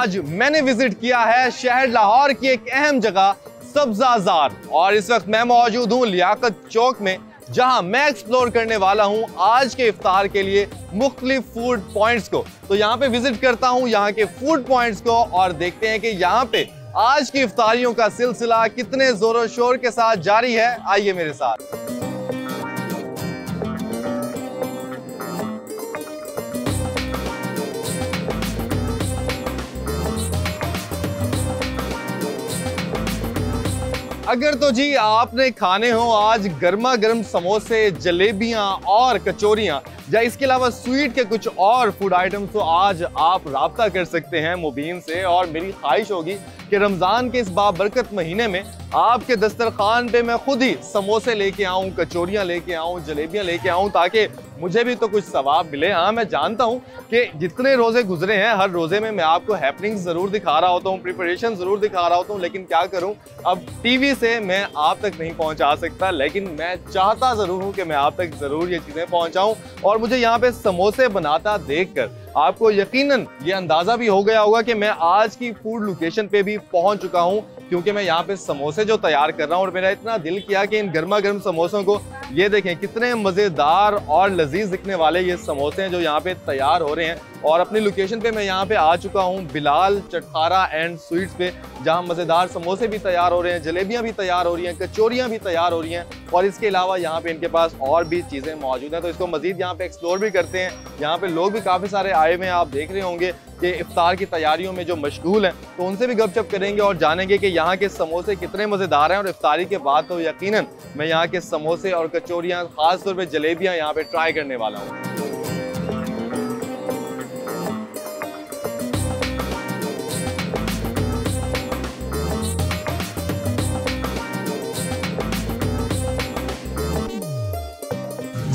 आज मैंने विज़िट किया है शहर लाहौर की एक अहम जगह सब्जाजार और इस वक्त मैं मौजूद हूँ लियाकत चौक में, जहाँ मैं एक्सप्लोर करने वाला हूँ आज के इफ्तार के लिए मुख्तलिफ़ फ़ूड पॉइंट्स को। तो यहाँ पे विज़िट करता हूँ, यहाँ के फ़ूड पॉइंट्स को और देखते हैं कि यहाँ पे आज की इफ्तारियों का सिलसिला कितने जोरों शोर के साथ जारी है। आइए मेरे साथ। अगर तो जी आपने खाने हो, आज गर्मा गर्म समोसे, जलेबियाँ और कचोरियाँ, या इसके अलावा स्वीट के कुछ और फ़ूड आइटम्स तो आज आप रबता कर सकते हैं मुबीन से और मेरी ख्वाहिश होगी कि रमज़ान के इस बाबरकत महीने में आपके दस्तरखान पे मैं खुद ही समोसे लेके आऊँ, कचौरियाँ लेके आऊँ, जलेबियाँ लेके आऊँ ताकि मुझे भी तो कुछ सवाब मिले। हाँ मैं जानता हूँ कि जितने रोज़े गुजरे हैं, हर रोज़े में मैं आपको हैपनिंग ज़रूर दिखा रहा होता हूँ प्रिपरेशन ज़रूर दिखा रहा होता हूँ, लेकिन क्या करूँ? अब टीवी से मैं आप तक नहीं पहुँचा सकता, लेकिन मैं चाहता ज़रूर हूँ कि मैं आप तक ज़रूर ये चीज़ें पहुँचाऊँ और मुझे यहाँ पे समोसे बनाता देखकर आपको यकीनन ये अंदाज़ा भी हो गया होगा कि मैं आज की फ़ूड लोकेशन पे भी पहुँच चुका हूँ। क्योंकि मैं यहाँ पे समोसे जो तैयार कर रहा हूँ और मेरा इतना दिल किया कि इन गर्मा गर्म समोसों को, ये देखें कितने मज़ेदार और लजीज दिखने वाले ये समोसे हैं जो यहाँ पे तैयार हो रहे हैं। और अपनी लोकेशन पे मैं यहाँ पे आ चुका हूँ बिलाल चटखारा एंड स्वीट्स पे, जहाँ मज़ेदार समोसे भी तैयार हो रहे हैं, जलेबियाँ भी तैयार हो रही हैं, कचौरियाँ भी तैयार हो रही हैं। और इसके अलावा यहाँ पे इनके पास और भी चीज़ें मौजूद हैं। तो इसको मज़ीद यहाँ पे एक्सप्लोर भी करते हैं। यहाँ पे लोग भी काफ़ी सारे आए हुए हैं, आप देख रहे होंगे। कि इफ्तार की तैयारियों में जो मशगूल हैं तो उनसे भी गपशप करेंगे और जानेंगे कि यहाँ के समोसे कितने मज़ेदार हैं और इफ्तारी के बाद तो यकीनन मैं यहाँ के समोसे और कचौरियाँ ख़ास तौर पर जलेबियाँ यहाँ पर ट्राई करने वाला हूँ।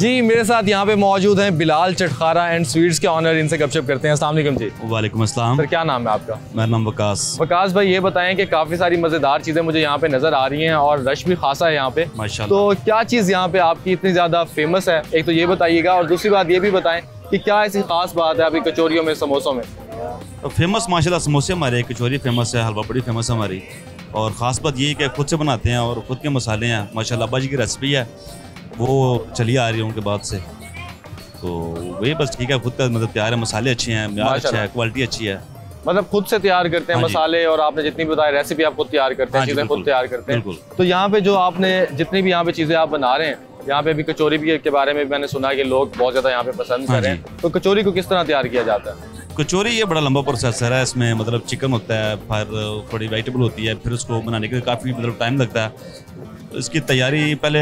जी मेरे साथ यहाँ पे मौजूद हैं बिलाल चटखारा एंड स्वीट्स के ऑनर इनसे गपशप करते हैं। अस्सलाम जी। वालेकुम अस्सलाम। सर क्या नाम है आपका? मेरा नाम वकास। वकास भाई ये बताएँ कि काफ़ी सारी मज़ेदार चीज़ें मुझे यहाँ पे नज़र आ रही हैं और रश भी खासा है यहाँ पे। माशा तो क्या चीज़ यहाँ पे आपकी इतनी ज़्यादा फ़ेमस है? एक तो ये बताइएगा और दूसरी बात ये भी बताएँ कि क्या ऐसी खास बात है अभी कचौरियों में समोसों में? फ़ेमस माशाल्लाह समोसे हमारे कचौरी फ़ेमस है हलवा बड़ी फ़ेमस है हमारी। और ख़ास बात ये है कि खुद से बनाते हैं और खुद के मसाले हैं माशाल्लाह अब्बा जी की रेसिपी है। वो चली आ रही है उनके बाद से। तो वही बस ठीक है खुद का मतलब तैयार है मसाले अच्छे हैं म्यार अच्छा है क्वालिटी अच्छी है। मतलब खुद से तैयार करते हैं हाँ मसाले और आपने जितनी भी बताया रेसिपी आप खुद तैयार करते हैं हाँ चीज़ें खुद तैयार करते हैं। तो यहाँ पे जो आपने जितनी भी यहाँ पे चीज़ें आप बना रहे हैं यहाँ पे भी कचौरी भी के बारे में मैंने सुना है कि लोग बहुत ज़्यादा यहाँ पे पसंद हाँ कर रहे हैं। तो कचौरी को किस तरह तैयार किया जाता है? कचौरी ये बड़ा लंबा प्रोसेसर है इसमें मतलब चिकन होता है फिर थोड़ी वेजिटेबल होती है फिर उसको बनाने के लिए काफ़ी मतलब टाइम लगता है। इसकी तैयारी पहले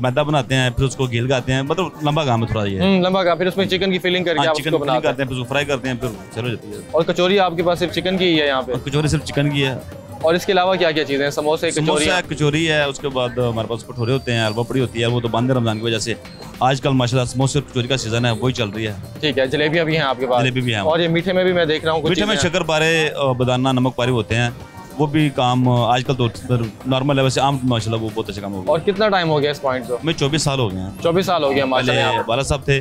मैदा बनाते हैं फिर उसको घी गाते हैं। मतलब लंबा काम है थोड़ा ये। हम्म, लंबा का फिर उसमें चिकन की फिलिंग करके हाँ, आप चिकन फिलिंग करते हैं फिर उसको फ्राई करते हैं फिर चल जाती है। और कचौरी आपके पास सिर्फ़ चिकन की ही है यहाँ पे? कचौरी सिर्फ़ चिकन की है। और इसके अलावा क्या क्या चीज़ें समोसे कचौरी? है कचौरी है उसके बाद हमारे पास भटूरे होते हैं हलवा पड़ी होती है वो तो बंद है रमज़ान की वजह से। आजकल माशाल्लाह समोसे और कचौरी का सीज़न है वही चल रही है। ठीक है जलेबियाँ भी हैं आपके पास। जलेबी भी हैं। और ये मीठे में भी मैं देख रहा हूँ मीठे में। शक्कर पारे बदाना नमक पारे होते हैं। वो भी काम आजकल तो नॉर्मल लेवल से आम माशाल्लाह वो बहुत अच्छा काम हो गया और कितना टाइम हो गया इस पॉइंट को? मैं चौबीस साल हो गए हैं। चौबीस साल हो गया पहले। वाला साहब थे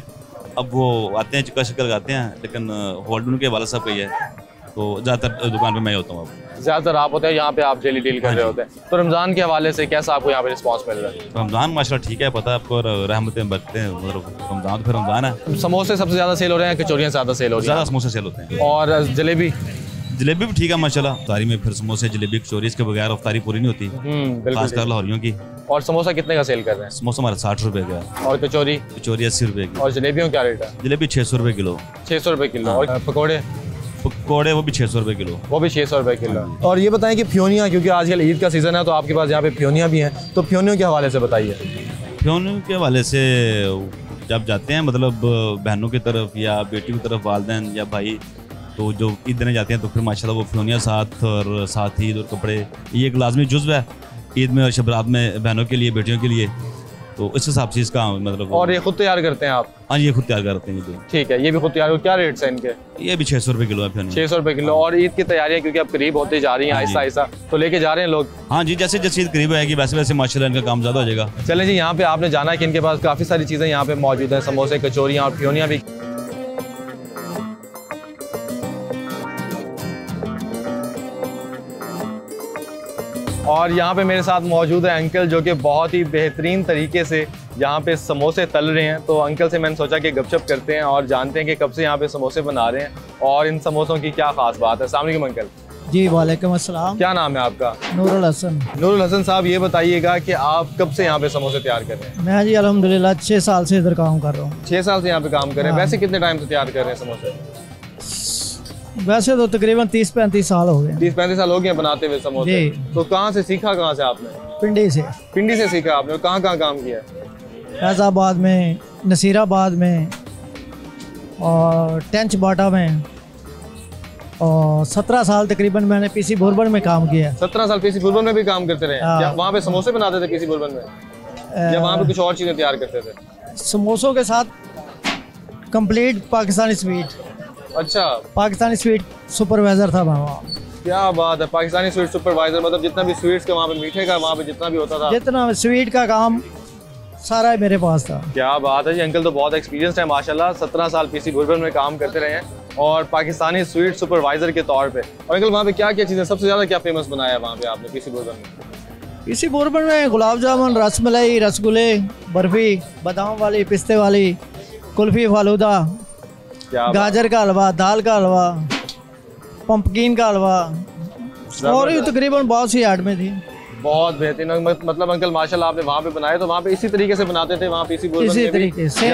अब वो आते हैं चिक्का शक्कर लगाते हैं लेकिन होल्ड उनके वाला साहब का ही है। तो ज़्यादातर दुकान पे मैं होता हूँ अब। ज़्यादातर आप होते हैं यहाँ पे आप डेली डील कर हाँ रहे होते हैं। तो रमज़ान के हवाले से कैसा आपको यहाँ पे रिस्पॉन्स मिल रहा है? रमज़ान माशाल्लाह ठीक है पता है आपको रहमतें बरकतें मतलब रमज़ान तो फिर रमज़ान है। समोसे सबसे ज़्यादा सेल हो रहे हैं कचौरियाँ ज़्यादा सेल हो रही ज़्यादा हैं समोसे सेल होते हैं। और जलेबी? जलेबी भी ठीक है माशाल्लाह। अफ्तारी में फिर समोसे जलेबी कचौरी इसके बगैर अफ्तारी पूरी नहीं होती। हम्म बिल्कुल खासकर लाहौरियों की। और समोसा कितने का सेल कर रहे हैं? समोसा हमारा साठ रुपए का और कचोरी? कचोरी अस्सी रुपए की। और जलेबियों क्या रेट है? जलेबी छः सौ रुपए किलो। छः सौ रुपए किलो। हाँ। और पकौड़े? पकौड़े वो भी छः सौ रुपए किलो। वो भी छह सौ रुपए किलो। और ये बताएँ कि फ्योनियाँ क्योंकि आजकल ईद का सीज़न है तो आपके पास यहाँ पे फ्योनियाँ भी हैं तो फ्योनियों के हवाले से बताइए। फ्योन के हवाले से जब जाते हैं मतलब बहनों की तरफ़ या बेटी की तरफ़ वालदेन या भाई तो जो ईद देने जाते हैं तो फिर माशाल्लाह वो फ्योनिया साथ और साथ ईद और कपड़े ये एक लाजमी जुज्व है ईद में और शबरात में बहनों के लिए बेटियों के लिए। तो इस हिसाब से इसका मतलब और ये खुद तैयार करते हैं आप? हाँ ये खुद तैयार करते हैं ठीक है ये भी खुद तैयार क्या रेट्स हैं इनके? ये भी छः सौ रुपये किलो है फ्योनिया छः सौ रुपये किलो और ईद की तैयारियाँ क्योंकि अब करीब होती जा रही हैं हाँ। आहिस्ता आहिस्ता तो लेके जा रहे हैं लोग? हाँ जी जैसे जैसे ईद करीब आएगी वैसे वैसे माशाल्लाह इनका काम ज़्यादा हो जाएगा। चले जी यहाँ पे आपने जाना है कि इनके पास काफ़ी सारी चीज़ें यहाँ पे मौजूद है समोसे कचौरियाँ और फ्योनियाँ भी। और यहाँ पे मेरे साथ मौजूद है अंकल जो कि बहुत ही बेहतरीन तरीके से यहाँ पे समोसे तल रहे हैं। तो अंकल से मैंने सोचा कि गपशप करते हैं और जानते हैं कि कब से यहाँ पे समोसे बना रहे हैं और इन समोसों की क्या खास बात है। सामने अंकल। जी वालेकुम अस्सलाम। क्या नाम है आपका? नूरुल हसन। नूरुल हसन साहब ये बताइएगा कि आप कब से यहाँ पे समोसे तैयार कर रहे हैं? मैं जी अल्हम्दुलिल्लाह छः साल से इधर काम कर रहा हूँ। छह साल से यहाँ पे काम कर रहे हैं। हाँ। वैसे कितने टाइम से तैयार कर रहे हैं समोसे? वैसे तो तकरीबन तीस पैंतीस साल हो गए। तीस पैंतीस साल हो गए बनाते हुए समोसे। तो कहाँ से सीखा कहाँ से आपने? पिंडी से। पिंडी से सीखा आपने कहाँ कहाँ काम किया? फैज़ाबाद में नसीराबाद में और टेंच बाटा में। और सत्रह साल तकरीबन मैंने पीसी बुरबन में काम किया सत्रह साल पीसी बुरबन में भी काम करते रहे हाँ। वहाँ पे समोसे बनाते थे पीसी बुरबन में? या वहाँ पे कुछ और चीज़ें तैयार करते थे? समोसों के साथ कंप्लीट पाकिस्तानी स्वीट अच्छा। पाकिस्तानी स्वीट सुपरवाइज़र था वहाँ क्या बात है पाकिस्तानी स्वीट सुपरवाइजर मतलब जितना भी स्वीट्स का वहाँ पे मीठे का वहाँ पे जितना भी होता था। जितना स्वीट का काम सारा मेरे पास था। क्या बात है जी अंकल तो बहुत एक्सपीरियंस है माशाल्लाह सत्रह साल पीसी बुरबन में काम करते रहे हैं और पाकिस्तानी स्वीट सुपरवाइजर के तौर पे। और अंकल वहाँ पे क्या क्या चीज़ें सबसे ज़्यादा क्या फ़ेमस बनाया है वहाँ पे आपने पीसी बुरबन में? इसी बोरबन में गुलाब जामुन रसमलाई रसगुल्ले बर्फ़ी बादाम वाली पिस्ते वाली कुल्फी फालूदा गाजर का हलवा दाल का हलवा पंपकिन का हलवा। और भी तकरीबन बहुत सी आइटमें थी। बहुत बेहतरीन। मतलब अंकल माशाल्लाह आपने वहाँ पे बनाए तो वहाँ पे इसी तरीके से बनाते थे वहाँ पे इसी इसी तरीके से।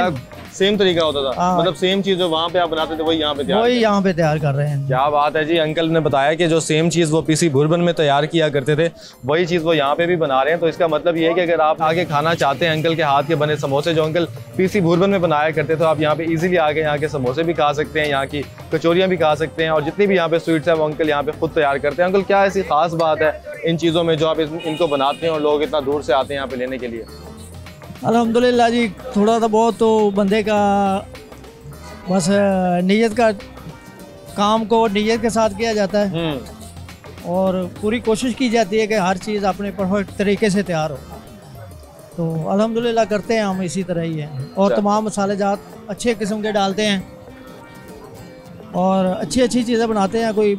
सेम तरीका होता था। हाँ। मतलब सेम चीज़ जो वहाँ पे आप बनाते थे वही यहाँ पे वही यहाँ पे तैयार कर रहे हैं। क्या बात है जी अंकल ने बताया कि जो सेम चीज़ वो पीसी भुरबन में तैयार किया करते थे वही चीज़ वो यहाँ पे भी बना रहे हैं। तो इसका मतलब ये है कि अगर आप आगे खाना चाहते हैं अंकल के हाथ के बने समोसे जो अंकल पीसी भुरबन में बनाया करते थे तो आप यहाँ पे इजीली आके यहाँ के समोसे भी खा सकते हैं यहाँ की कचौरियाँ भी खा सकते हैं और जितनी भी यहाँ पे स्वीट्स हैं वो अंकल यहाँ पे खुद तैयार करते हैं। अंकल क्या ऐसी खास बात है इन चीज़ों में जो आप इनको बनाते हैं और लोग इतना दूर से आते हैं यहाँ पे लेने के लिए? अल्हम्दुलिल्लाह जी थोड़ा सा बहुत तो बंदे का बस नीयत का काम को नीयत के साथ किया जाता है। हम्म। और पूरी कोशिश की जाती है कि हर चीज़ अपने परफेक्ट तरीके से तैयार हो। तो अल्हम्दुलिल्लाह करते हैं हम इसी तरह ही हैं। और अच्छा। तमाम मसाले जात अच्छे किस्म के डालते हैं। और अच्छी अच्छी चीज़ें बनाते हैं कोई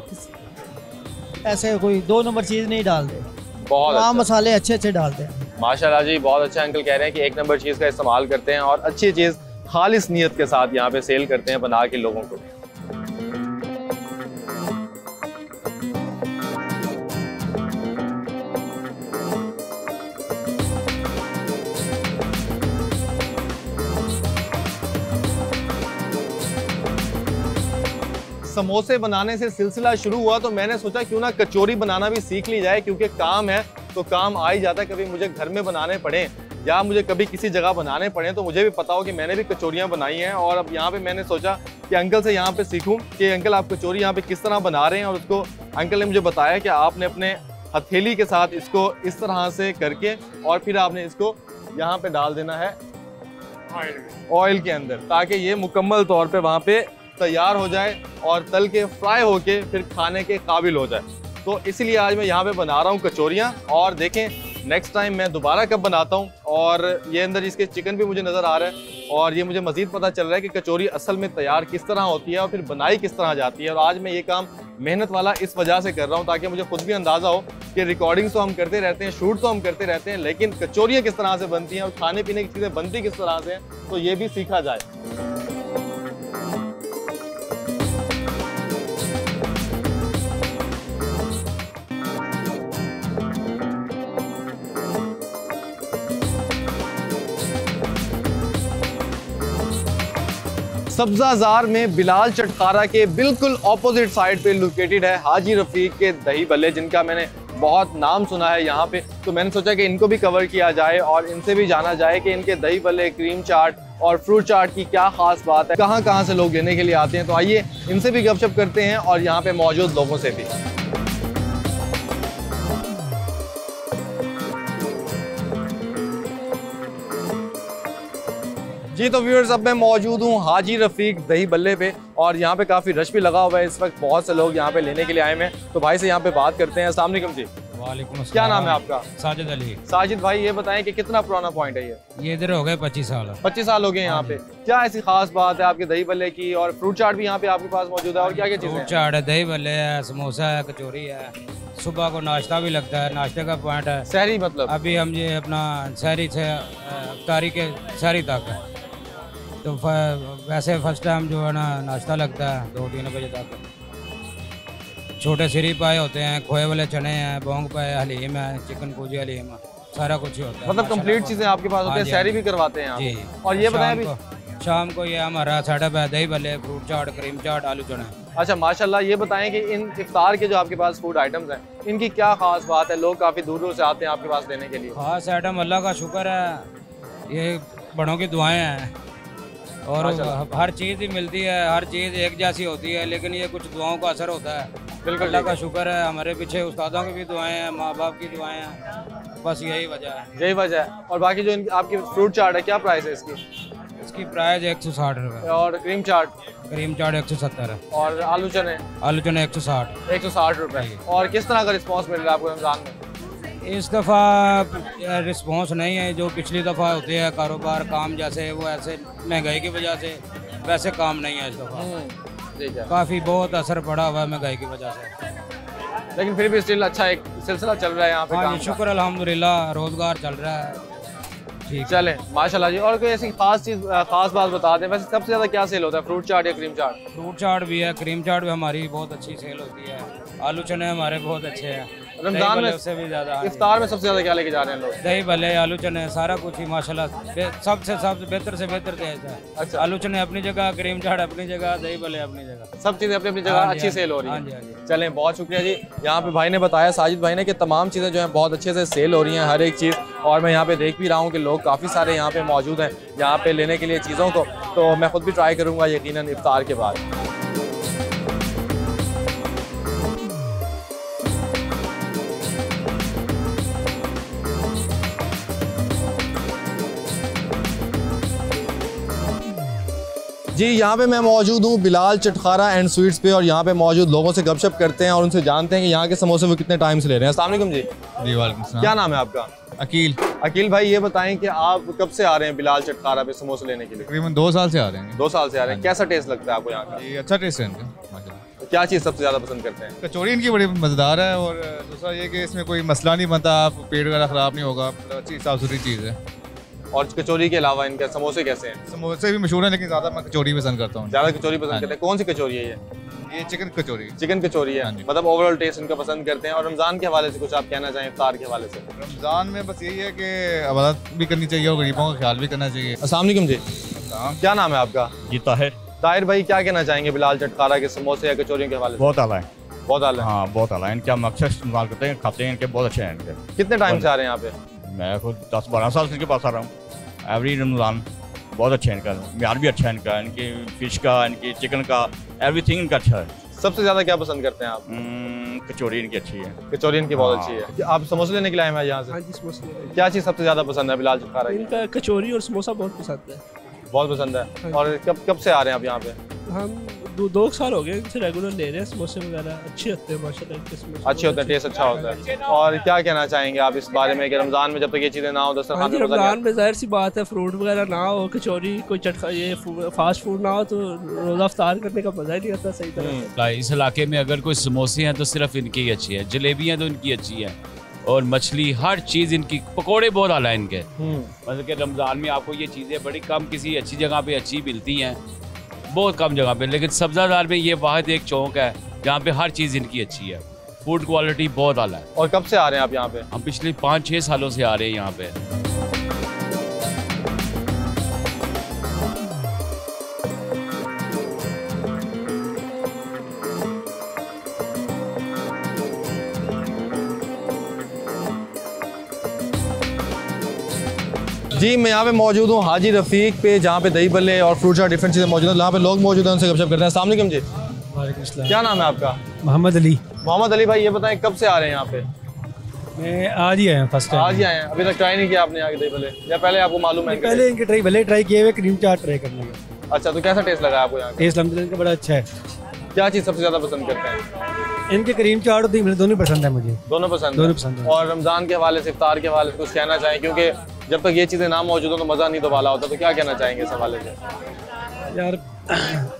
ऐसे कोई दो नंबर चीज़ नहीं डालते। तमाम अच्छा। मसाले अच्छे अच्छे डालते हैं। माशाल्लाह जी, बहुत अच्छा अंकल कह रहे हैं कि एक नंबर चीज़ का इस्तेमाल करते हैं और अच्छी चीज़ खालिस नीयत के साथ यहाँ पे सेल करते हैं बना के लोगों को। समोसे बनाने से सिलसिला शुरू हुआ तो मैंने सोचा क्यों ना कचौरी बनाना भी सीख ली जाए, क्योंकि काम है तो काम आ ही जाता है कभी मुझे घर में बनाने पड़े या मुझे कभी किसी जगह बनाने पड़े तो मुझे भी पता हो कि मैंने भी कचौरियाँ बनाई हैं और अब यहाँ पे मैंने सोचा कि अंकल से यहाँ पे सीखूं कि अंकल आप कचौरी यहाँ पे किस तरह बना रहे हैं और उसको अंकल ने मुझे बताया कि आपने अपने हथेली के साथ इसको इस तरह से करके और फिर आपने इसको यहाँ पे डाल देना है ऑयल के अंदर ताकि ये मुकम्मल तौर पे वहाँ पे तैयार हो जाए और तल के फ्राई होके फिर खाने के काबिल हो जाए। तो इसीलिए आज मैं यहाँ पे बना रहा हूँ कचौरियाँ। और देखें नेक्स्ट टाइम मैं दोबारा कब बनाता हूँ? और ये अंदर इसके चिकन भी मुझे नज़र आ रहा है। और ये मुझे मज़ीद पता चल रहा है कि कचौरी असल में तैयार किस तरह होती है और फिर बनाई किस तरह जाती है। और आज मैं ये काम मेहनत वाला इस वजह से कर रहा हूँ ताकि मुझे खुद भी अंदाज़ा हो कि रिकॉर्डिंग्स तो हम करते रहते हैं शूट तो हम करते रहते हैं, लेकिन कचौरियाँ किस तरह से बनती हैं और खाने पीने की चीज़ें बनती किस तरह से हैं तो ये भी सीखा जाए। सब्जाजार में बिलाल चटकारा के बिल्कुल ऑपोजिट साइड पे लोकेटेड है हाजी रफीक के दही भल्ले जिनका मैंने बहुत नाम सुना है यहाँ पे। तो मैंने सोचा कि इनको भी कवर किया जाए और इनसे भी जाना जाए कि इनके दही भल्ले क्रीम चाट और फ्रूट चाट की क्या खास बात है। कहाँ कहाँ से लोग लेने के लिए आते हैं? तो आइए इनसे भी गपशप करते हैं और यहाँ पे मौजूद लोगों से भी। जी तो व्यूअर्स अब मैं मौजूद हूँ हाजी रफीक दही बल्ले पे और यहाँ पे काफ़ी रश भी लगा हुआ है इस वक्त बहुत से लोग यहाँ पे लेने के लिए आए हैं। तो भाई से यहाँ पे बात करते हैं। वालेकुम जी। वालेकुम क्या नाम है आपका? साजिद अली। साजिद भाई ये बताएँ कि कितना पुराना पॉइंट है ये? ये इधर हो गए पच्चीस साल। पच्चीस साल हो गए यहाँ पे। क्या ऐसी खास बात है आपके दही बल्ले की और फ्रूट चाट भी यहाँ पे आपके पास मौजूद है और क्या क्या चीज़ें फ्रूट चाट है दही बल्ले है समोसा है कचौरी है। सुबह को नाश्ता भी लगता है नाश्ते का पॉइंट है। शहरी मतलब? अभी हम ये अपना शहरी से अफ्तारी के शहरी तक है। तो वैसे फ़र्स्ट टाइम जो है ना नाश्ता लगता है दो तीन बजे तक। छोटे सिरी पाए होते हैं खोए वाले चने हैं बोंग पाए हलीम है चिकन पूजी हलीम सारा कुछ ही होता है। मतलब कंप्लीट चीज़ें आपके पास होती हाँ है जी, शहरी हाँ भी करवाते हैं जी। और ये बताएँ शाम अभी को शाम को ये हमारा सेटअप है दही भल्ले फ्रूट चाट क्रीम चाट आलू चने। अच्छा माशाल्लाह ये बताएँ कि इन इफ्तार के जो आपके पास फ़ूड आइटम्स हैं इनकी क्या खास बात है? लोग काफ़ी दूर दूर से आते हैं आपके पास लेने के लिए। खास आइटम अल्लाह का शुक्र है ये बड़ों की दुआएँ हैं। और हर चीज़ ही मिलती है हर चीज़ एक जैसी होती है लेकिन ये कुछ दुआओं का असर होता है। बिल्कुल अल्लाह का शुक्र है हमारे पीछे उस्तादों की भी दुआएँ हैं माँ बाप की दुआएँ हैं बस यही वजह है। यही वजह है। और बाकी जो इनकी आपकी फ्रूट चाट है क्या प्राइस है इसकी? इसकी प्राइस एक सौ साठ रुपये और क्रीम चाट क्रीम चाट एक सौ सत्तर है। और आलू चने? आलू चने एक सौ साठ। एक सौ साठ रुपये और किस तरह का रिस्पॉन्स मिल रहा है आपको रमज़ान में? इस दफ़ा रिस्पॉन्स नहीं है जो पिछली दफ़ा होते हैं कारोबार काम जैसे वो ऐसे महँगाई की वजह से वैसे काम नहीं है इस दफ़ा। काफ़ी बहुत असर पड़ा हुआ है महँगाई की वजह से। लेकिन फिर भी स्टिल अच्छा एक सिलसिला चल रहा है यहाँ पे हाँ काम शुक्र अलहमदिल्ला रोज़गार चल रहा है। ठीक। चले माशाल्लाह जी और कोई ऐसी खास चीज़ खास बात बता दें वैसे सबसे ज़्यादा क्या सेल होता है फ्रूट चाट या क्रीम चाट फ्रूट चाट भी है क्रीम चाट भी हमारी बहुत अच्छी सेल होती है। आलू चने हमारे बहुत अच्छे हैं। रमज़ान में उससे भी ज़्यादा हाँ इफ्तार में सबसे ज़्यादा क्या लेके जा रहे हैं लोग? दही भले आलू चने सारा कुछ ही माशाल्लाह। सबसे सबसे बेहतर से बेहतर तेज है। अच्छा। आलू चने अपनी जगह क्रीम चाट अपनी जगह दही भले अपनी जगह। सब चीज़ें अपनी अपनी जगह हाँ अच्छी हाँ सेल हो रही हाँ। चलें बहुत शुक्रिया जी। यहाँ पे भाई ने बताया साजिद भाई ने कि तमाम चीज़ें जो है बहुत अच्छे से सेल हो रही हैं हर एक चीज़। और मैं यहाँ पे देख भी रहा हूँ कि लोग काफ़ी सारे यहाँ पे मौजूद हैं यहाँ पे लेने के लिए चीज़ों को। तो मैं खुद भी ट्राई करूँगा यकीनन इफ्तार के बाद। जी यहाँ पे मैं मौजूद हूँ बिलाल चटखारा एंड स्वीट्स पे और यहाँ पे मौजूद लोगों से गपशप करते हैं और उनसे जानते हैं कि यहाँ के समोसे वो कितने टाइम से ले रहे हैं। वालेकुम जी। जी सलाम। क्या नाम है आपका? अकील। अकील भाई ये बताएँ कि आप कब से आ रहे हैं बिलाल चटखारा पे समोसे लेने के लिए? तकरीबन दो साल से आ रहे हैं। दो साल से आ रहे हैं। कैसा टेस्ट लगता है आपको यहाँ का? ये अच्छा टेस्ट है क्या चीज़ सबसे ज़्यादा पसंद करते हैं? कचौड़ी इनकी बड़ी मज़ेदार है और दूसरा ये कि इसमें कोई मसला नहीं बनता आप पेट वगैरह ख़राब नहीं होगा मतलब अच्छी साफ़ सुथरी चीज़ है। और कचौरी के अलावा इनके समोसे कैसे हैं? समोसे भी मशहूर हैं लेकिन ज़्यादा मैं कचौड़ी पसंद करता हूँ। ज़्यादा कचौरी पसंद हाँ करते हैं। कौन सी कचौरी है ये? ये चिकन कचौड़ी। चिकन कचौरी है। हाँ मतलब ओवरऑल टेस्ट इनका पसंद करते हैं। और रमज़ान के हवाले से कुछ आप कहना चाहें इफ्तार के हवाले से? रमज़ान में बस यही है कि अबादत भी करनी चाहिए और गरीबों का ख्याल भी करना चाहिए। अस्सलाम वालेकुम जी। क्या नाम है आपका? जी ताहिर। ताहिर भाई क्या कहना चाहेंगे बिलाल चटकारा के समोसे या कचौरियों के हवाले बहुत आला है। बहुत आला है। हाँ बहुत आला है। इनके हम अक्सर इस्तेमाल करते हैं खाते हैं इनके बहुत अच्छे हैं इनके। कितने टाइम से आ रहे हैं यहाँ पे? मैं खुद दस बारह साल से इनके पास आ रहा हूँ। एवरी रमज़ान बहुत अच्छा है इनका। म्यार भी अच्छा है इनका। इनकी फ़िश का इनकी चिकन का एवरीथिंग इनका अच्छा है। सबसे ज़्यादा क्या पसंद करते हैं आप? कचौरी इनकी अच्छी है। कचौरी इनकी बहुत हाँ। अच्छी है। आप समोसे लेने के लिए आए हैं यहाँ हाँ से जी समोसे क्या चीज़ सबसे ज़्यादा पसंद है बिलाल चटखारा की? इनका कचौरी और समोसा बहुत पसंद है। बहुत पसंद है। और कब कब से आ रहे हैं आप यहाँ पे? हम दो दो साल हो गए इनसे रेगुलर ले रहे हैं समोसे वगैरह। अच्छे होते हैं माशाल्लाह अच्छे होते हैं टेस्ट अच्छा होता है। और क्या कहना चाहेंगे आप इस बारे में कि रमज़ान में जब तक ये चीज़ें ना हो हाँ दस्तरखान जी पे रमज़ान में ज़ाहिर सी बात है फ्रूट वगैरह ना हो कचौरी कोई चटका ये फास्ट फ़ूड ना हो तो रोज़ा अफ्तार करने का मज़ा ही नहीं आता सही तरह इस इलाके में अगर कोई समोसे हैं तो सिर्फ़ इनकी ही अच्छी है। जलेबियाँ तो इनकी अच्छी हैं। और मछली हर चीज़ इनकी पकोड़े बहुत आला है इनके। हम्म, मतलब कि रमज़ान में आपको ये चीज़ें बड़ी कम किसी अच्छी जगह पे अच्छी मिलती हैं। बहुत कम जगह पे लेकिन सब्ज़ादार में ये वाहद एक चौक है जहाँ पे हर चीज़ इनकी अच्छी है। फ़ूड क्वालिटी बहुत आला है। और कब से आ रहे हैं आप यहाँ पे? हम पिछले पाँच छः सालों से आ रहे हैं यहाँ पे। जी मैं यहाँ पे मौजूद हूँ हाजी रफ़ीक पे जहाँ पे दही बल्ले और फ्रूट चाट डिफरेंट चीज़ें मौजूद हैं। जहाँ पे लोग मौजूद हैं उनसे गपशप करते हैं। वालेकुम जी। वालेकुम क्या नाम है आपका? मोहम्मद अली। मोहम्मद अली भाई ये बताएँ कब से आ रहे हैं यहाँ पे? मैं आज ही आया हूँ फ़र्स्ट आज ही आए हैं। अभी तक ट्राई नहीं किया आपने यहाँ के दही बल्ले? या पहले आपको मालूम है पहले इनके ट्राई भले ट्राई किए हुए क्रीम चाट ट्राई करने का। अच्छा तो कैसा टेस्ट लगा आपको यहाँ टेस्ट अलहमदिल्ला इनका बड़ा अच्छा है। क्या चीज़ सबसे ज़्यादा पसंद करते हैं? इनके क्रीम चाट और दही दोनों पसंद है मुझे। दोनों पसंद दोनों पसंद। और रमज़ान के हवाले से इफ्तार के हवाले से कुछ कहना चाहें? क्योंकि जब तक ये चीज़ें ना मौजूद हो तो मज़ा नहीं दोबाला होता तो क्या कहना चाहेंगे इस हवाले से? यार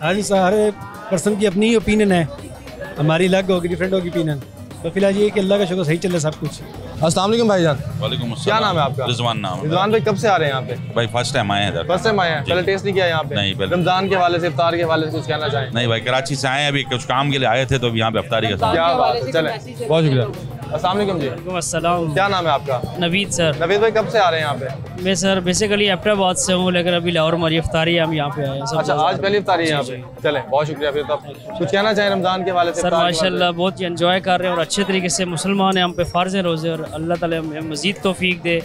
आज सारे पर्सन की अपनी ओपिनियन है। हमारी अलग होगी डिफरेंट होगी ओपिनियन तो फ़िलहाल ये कि अल्लाह का शुक्र सही चले सब कुछ। अस्सलाम वालेकुम भाईजान वालेकुम क्या नाम है आपका? रिजवान नाम है रिजवान भाई कब से आ रहे हैं यहाँ पे? भाई फ़र्स्ट टाइम आए हैं इधर। फ़र्स्ट टाइम आए हैं? पहले टेस्ट नहीं किया यहाँ पे? नहीं, पहले- रमज़ान के हवाले से इफ्तार के हवाले से कुछ कहना चाहें? नहीं भाई कराची से आए हैं अभी कुछ काम के लिए आए थे तो अभी यहाँ पे अफ्तारी का क्या बात है चले। बहुत शुक्रिया। वालेकुम जी। असलम क्या नाम है आपका? नवीद सर। नवीद भाई कब से आ रहे हैं यहाँ पे? मैं सर बेसिकली अफ्टाबाद से हूँ लेकिन अभी लाहौर हमारी अफ्तारी हम यहाँ पे आए हैं अच्छा आज पहली इफ्तारी है यहाँ पे। चले बहुत शुक्रिया फिर तब कुछ कहना चाहें रमज़ान के वाले से सर? माशाल्लाह बहुत ही एंजॉय कर रहे हैं और अच्छे तरीके से मुसलमान हैं हम पे फ़र्ज़ है रोज़े और अल्लाह ताली हमें मज़ीद तोफीक दे।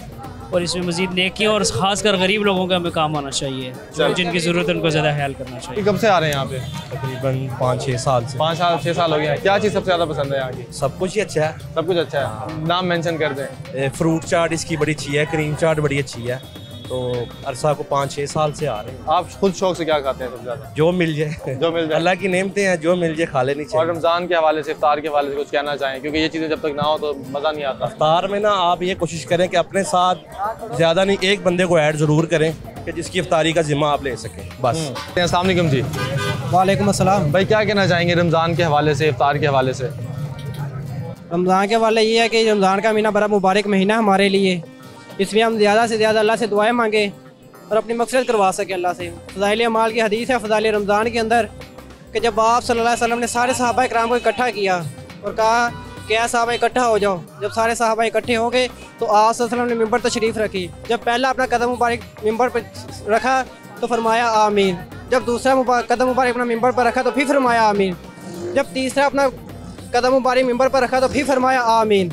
और इसमें मज़ीद नेकी और ख़ासकर गरीब लोगों का हमें काम आना चाहिए जिनकी ज़रूरत है उनको ज़्यादा ख्याल करना चाहिए। कब से आ रहे हैं यहाँ पे? तकरीबन पाँच छः साल से। पाँच साल छः साल हो गया। क्या चीज़ सबसे ज़्यादा पसंद है यहाँ की? सब कुछ ही अच्छा है। सब कुछ अच्छा है। नाम मैंशन कर दें। फ्रूट चाट इसकी बड़ी अच्छी है क्रीम चाट बड़ी अच्छी है। तो अरसा को पाँच छः साल से आ रहे हैं। आप खुद शौक से क्या खाते हैं सबसे ज़्यादा? जो मिल जाए। जो मिल जाए। अल्लाह की नेमतें हैं जो मिल जाए खा लेनी और चाहिए रमज़ान के हवाले से इफ्तार के हवाले से कुछ कहना चाहें? क्योंकि ये चीज़ें जब तक ना हो तो मज़ा नहीं आता। इफ्तार में ना आप ये कोशिश करें कि अपने साथ ज़्यादा नहीं एक बंदे को ऐड ज़रूर करें कि जिसकी इफ्तारी का जिम्मा आप ले सकें। बस। अस्सलाम वालेकुम जी। वालेकुम अस्सलाम। भाई क्या कहना चाहेंगे रमज़ान के हवाले से इफ्तार के हवाले से? रमज़ान के वाले ये है कि रमज़ान का महीना बड़ा मुबारक महीना है हमारे लिए। इसमें हम ज़्यादा से ज़्यादा अल्लाह से दुआएँ मांगे और अपनी मकसद करवा सकें अल्लाह से। फ़जाइल अमाल की हदीस है, फ़जाइल रमज़ान के अंदर कि जब आप सल्लल्लाहु अलैहि वसल्लम ने सारे सहाबा कराम को इकट्ठा किया और कहा कि या साहबा इकट्ठा हो जाओ, जब सारे सहाबा इकट्ठे हो गए तो आप ने मिंबर तशरीफ़ रखी। जब पहला अपना कदम मुबारक मिंबर पर रखा तो फरमाया आमीन। जब दूसरा कदम मुबारक अपना मिंबर पर रखा तो फिर फरमाया आमीन। जब तीसरा अपना कदम मुबारक मिंबर पर रखा तो फिर फरमाया आमीन।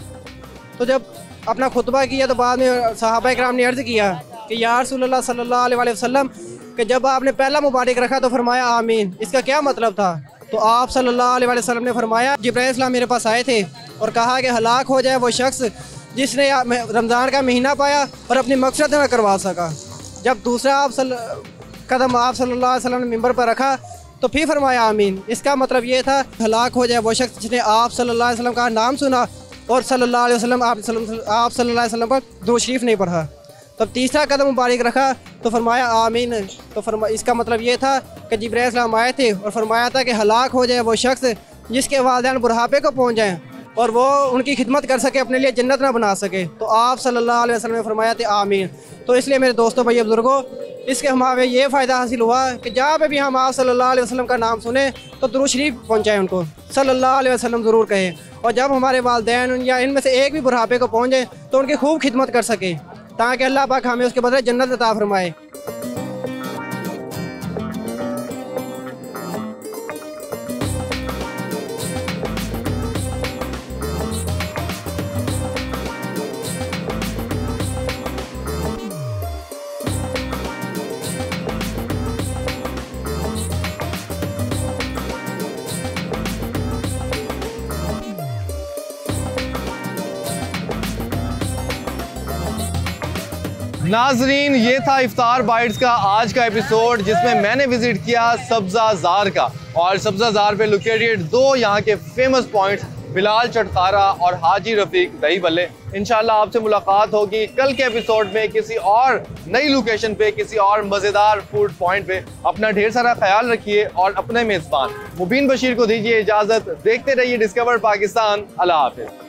तो जब अपना खुतबा किया तो बाद में साहबा कराम ने अर्ज़ किया कि यार अलैहि वसल्लम कि जब आपने पहला मुबारक रखा तो फरमाया आमीन। इसका क्या मतलब था? तो आप सल्लल्लाहु अलैहि वसल्लम ने फरमाया इस्लाम मेरे पास आए थे और कहा कि हलाक हो जाए वो शख्स जिसने रमज़ान का महीना पाया और अपनी मकसद न करवा सका। जब दूसरा आप सल, कदम आप सल्लल्लाहु अलैहि वसल्लम ने मिंबर पर रखा तो फिर फरमाया आमीन। इसका मतलब ये था हलाक हो जाए वो शख्स जिसने आप सल्ला अलैहि वसल्लम का नाम सुना और सल्लल्लाहु अलैहि वसल्लम, आप आप सल्लल्लाहु अलैहि वसल्लम पर दो शरीफ नहीं पढ़ा। तब तीसरा कदम मुबारक रखा तो फरमाया, आमीन। तो फरमा, इसका मतलब ये था कि इस्लाम आए थे और फरमाया था कि हलाक हो जाए वो शख्स जिसके वालदेन बुढ़ापे को पहुँच जाएँ और वो उनकी खिदमत कर सके, अपने लिए जन्नत ना बना सके। तो आप सल्लल्लाहु अलैहि वसल्लम ने फरमाया थे, आमीन। तो इसलिए मेरे दोस्तों भाई बुज़ुर्गों इसके हमारे ये फ़ायदा हासिल हुआ कि जहाँ पे भी हम आप सल्लल्लाहु अलैहि वसल्लम का नाम सुने तो दुरूद शरीफ पहुँचाएँ उनको। सल्लल्लाहु अलैहि वसल्लम ज़रूर कहें। और जब हमारे वालदेन या इनमें से एक भी बुढ़ापे को पहुँचें तो उनकी खूब खिदमत कर सकें, ताकि अल्लाह पाक हमें उसके बदले जन्नत अता फरमाए। नाजरीन, ये था इफ्तार बाइट्स का आज का एपिसोड, जिसमें मैंने विज़िट किया सब्जा जार का। और सब्जा जार पे लोकेटेड दो यहाँ के फ़ेमस पॉइंट्स बिलाल चटकारा और हाजी रफीक दही बल्ले इंशाल्लाह आपसे मुलाकात होगी कल के एपिसोड में किसी और नई लोकेशन पे, किसी और मज़ेदार फ़ूड पॉइंट पे। अपना ढेर सारा ख्याल रखिए और अपने मेज़बान। मुबीन बशीर को दीजिए इजाज़त। देखते रहिए डिस्कवर पाकिस्तान अल्लाह हाफिज़।